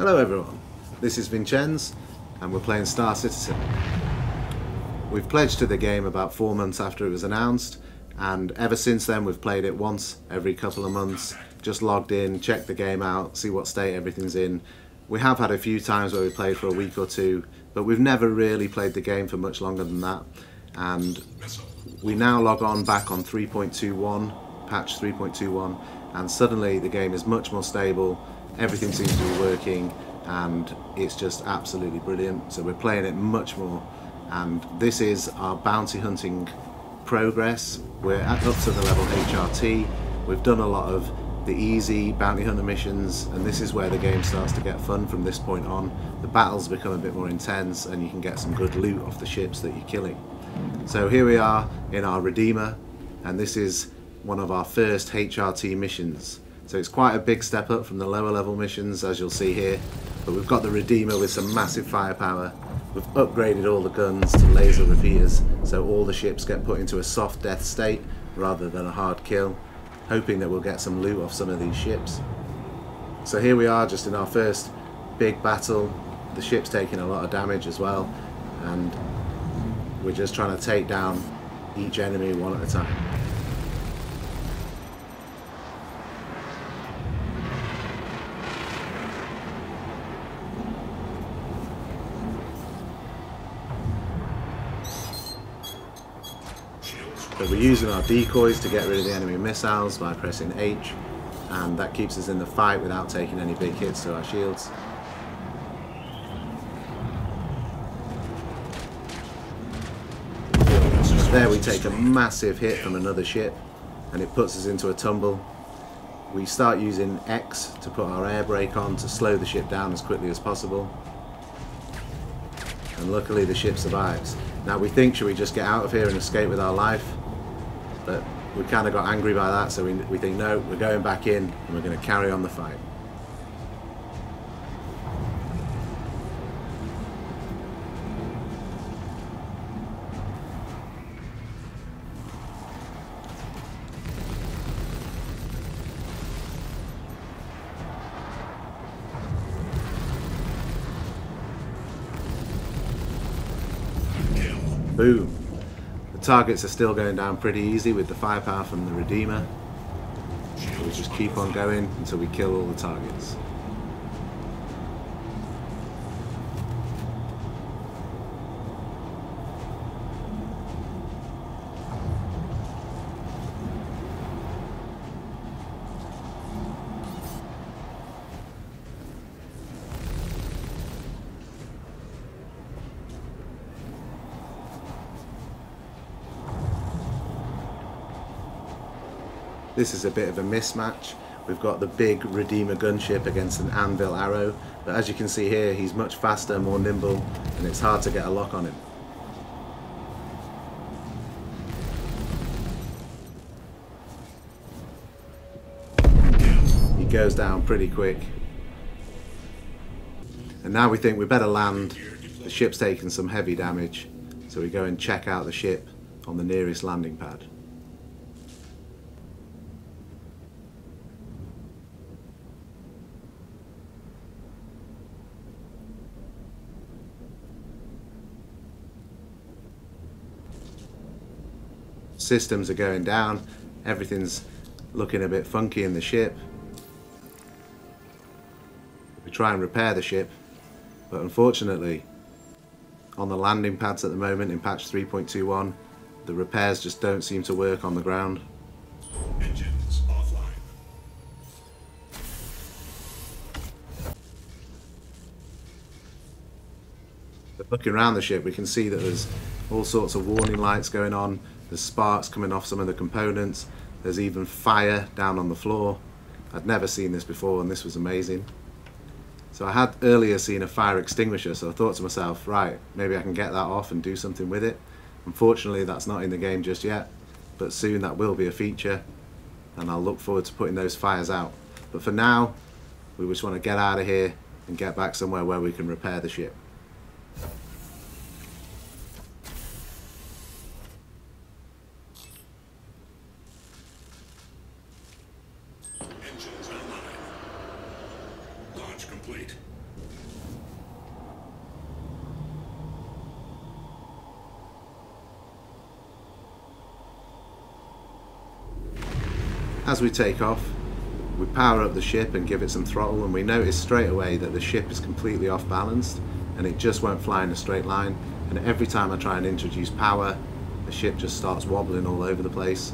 Hello everyone, this is Vinchenz and we're playing Star Citizen. We've pledged to the game about four months after it was announced and ever since then we've played it once every couple of months, just logged in, checked the game out, see what state everything's in. We have had a few times where we played for a week or two, but we've never really played the game for much longer than that. And we now log on back on 3.21, patch 3.21, and suddenly the game is much more stable, everything seems to be working, and it's just absolutely brilliant. So we're playing it much more, and this is our bounty hunting progress. We're at, up to the level HRT. We've done a lot of the easy bounty hunter missions, and this is where the game starts to get fun from this point on. The battles become a bit more intense, and you can get some good loot off the ships that you're killing. So here we are in our Redeemer, and this is one of our first HRT missions. So it's quite a big step up from the lower level missions, as you'll see here. But we've got the Redeemer with some massive firepower. We've upgraded all the guns to laser repeaters, so all the ships get put into a soft death state rather than a hard kill, hoping that we'll get some loot off some of these ships. So here we are just in our first big battle. The ship's taking a lot of damage as well, and we're just trying to take down each enemy one at a time. So we're using our decoys to get rid of the enemy missiles by pressing H and that keeps us in the fight without taking any big hits to our shields. There we take a massive hit from another ship and it puts us into a tumble. We start using X to put our air brake on to slow the ship down as quickly as possible. And luckily the ship survives. Now we think should we just get out of here and escape with our life? But we kind of got angry by that so we, we think no, we're going back in and we're going to carry on the fight. Boom. The targets are still going down pretty easy with the firepower from the Redeemer. So we just keep on going until we kill all the targets. This is a bit of a mismatch. We've got the big Redeemer gunship against an Anvil Arrow, but as you can see here, he's much faster, more nimble, and it's hard to get a lock on him. He goes down pretty quick. And now we think we better land. The ship's taken some heavy damage, so we go and check out the ship on the nearest landing pad. Systems are going down, everything's looking a bit funky in the ship. We try and repair the ship, but unfortunately, on the landing pads at the moment in patch 3.21, the repairs just don't seem to work on the ground. Engines offline. But looking around the ship, we can see that there's all sorts of warning lights going on, there's sparks coming off some of the components. There's even fire down on the floor. I'd never seen this before and this was amazing. So I had earlier seen a fire extinguisher, so I thought to myself, right, maybe I can get that off and do something with it. Unfortunately, that's not in the game just yet, but soon that will be a feature, and I'll look forward to putting those fires out. But for now, we just want to get out of here and get back somewhere where we can repair the ship. As we take off, we power up the ship and give it some throttle and we notice straight away that the ship is completely off balanced and it just won't fly in a straight line and every time I try and introduce power the ship just starts wobbling all over the place.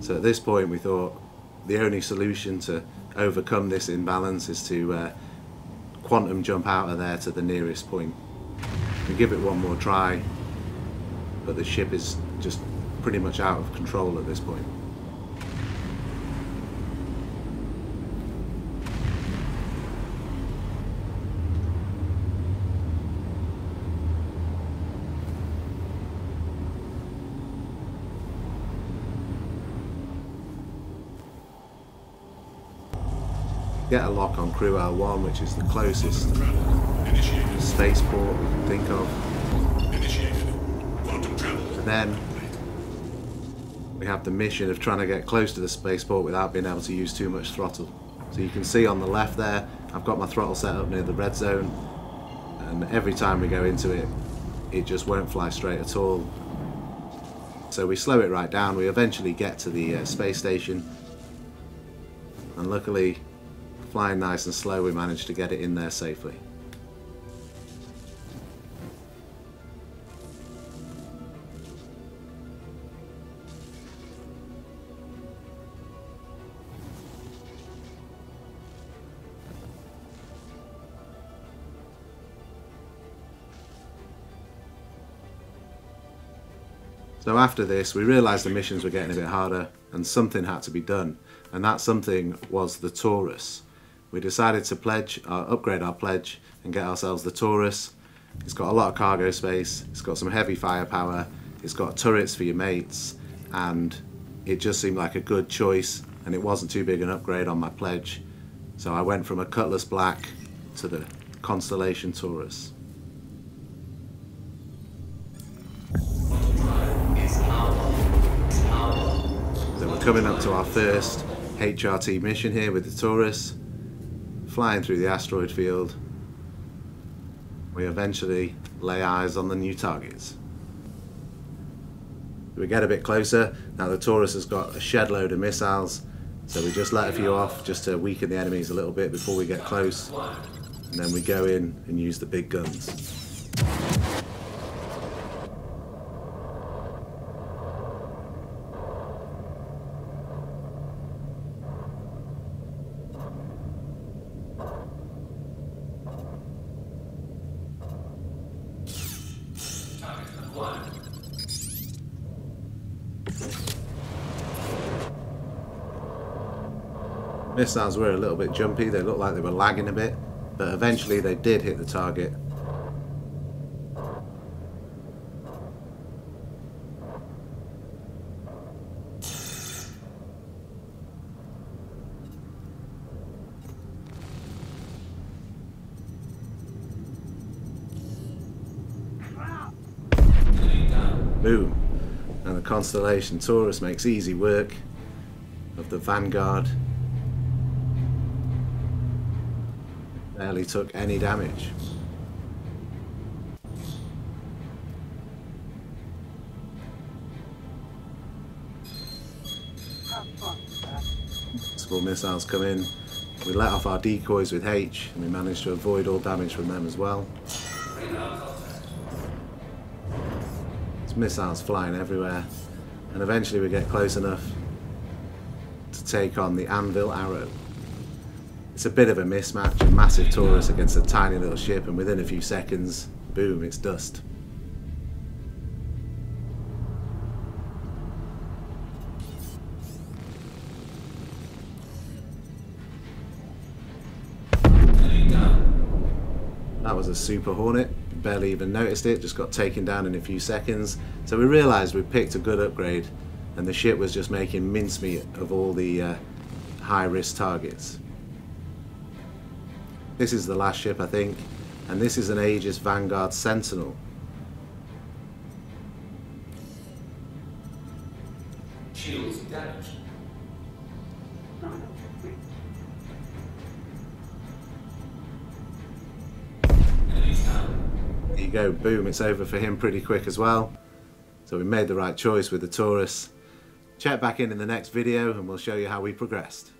So at this point we thought the only solution to overcome this imbalance is to uh, quantum jump out of there to the nearest point. We give it one more try but the ship is just pretty much out of control at this point. Get a lock on CRU-L1, which is the closest spaceport we can think of. And then we have the mission of trying to get close to the spaceport without being able to use too much throttle. So you can see on the left there, I've got my throttle set up near the red zone, and every time we go into it, it just won't fly straight at all. So we slow it right down, we eventually get to the uh, space station, and luckily Flying nice and slow, we managed to get it in there safely. So after this, we realised the missions were getting a bit harder and something had to be done. And that something was the Taurus we decided to pledge, uh, upgrade our pledge and get ourselves the Taurus. It's got a lot of cargo space, it's got some heavy firepower, it's got turrets for your mates, and it just seemed like a good choice and it wasn't too big an upgrade on my pledge. So I went from a Cutlass Black to the Constellation Taurus. So we're coming up to our first HRT mission here with the Taurus flying through the asteroid field, we eventually lay eyes on the new targets. We get a bit closer, now the Taurus has got a shed load of missiles, so we just let a few off just to weaken the enemies a little bit before we get close, and then we go in and use the big guns. Missiles were a little bit jumpy, they looked like they were lagging a bit, but eventually they did hit the target. Boom. And the Constellation Taurus makes easy work of the Vanguard barely took any damage. Small missiles come in. We let off our decoys with H and we managed to avoid all damage from them as well. There's missiles flying everywhere and eventually we get close enough to take on the Anvil Arrow. It's a bit of a mismatch, a massive Taurus against a tiny little ship, and within a few seconds, boom, it's dust. That was a Super Hornet, barely even noticed it, just got taken down in a few seconds. So we realised we picked a good upgrade and the ship was just making mincemeat of all the uh, high risk targets. This is the last ship, I think. And this is an Aegis Vanguard Sentinel. Shields damaged. There you go, boom, it's over for him pretty quick as well. So we made the right choice with the Taurus. Check back in in the next video and we'll show you how we progressed.